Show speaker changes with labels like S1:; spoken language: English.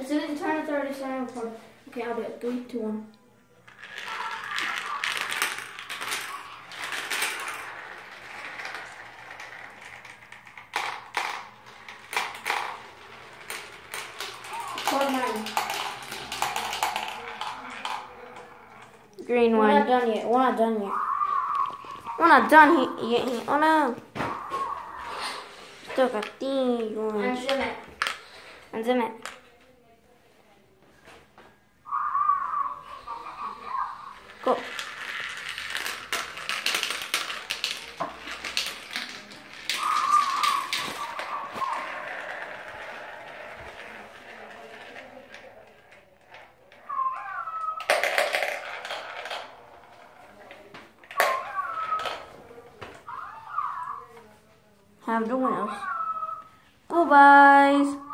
S1: As soon as you turn the 30 second record. Okay, I'll do it. Three, two, one.
S2: Green one.
S1: We're not done yet. We're not done yet.
S2: We're not done yet. Oh no. Still got these ones.
S1: Unzoom it.
S2: Unzip it. Go. Have the winners. Goodbyes.